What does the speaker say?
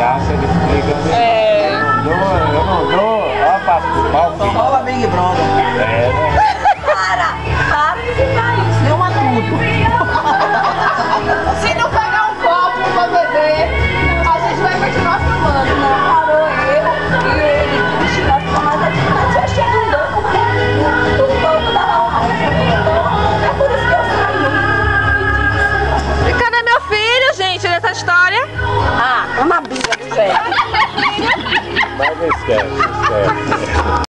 taça, ele explicando. É. não não dou, não não dou. Ó, papo, pau. Só rola Big Brother. É. Né? Para! Para de ficar isso. Deu uma tudo. Se não pegar um copo pra beber, a gente vai continuar filmando. Não parou eu e ele. O Chico ficou mais ativo. Eu achei não louco. É é o banco da Raul. É por isso que eu saí. Cadê meu filho, gente, nessa história? Ah. Uma birra do Jeff. Mas não esquece, não esquece.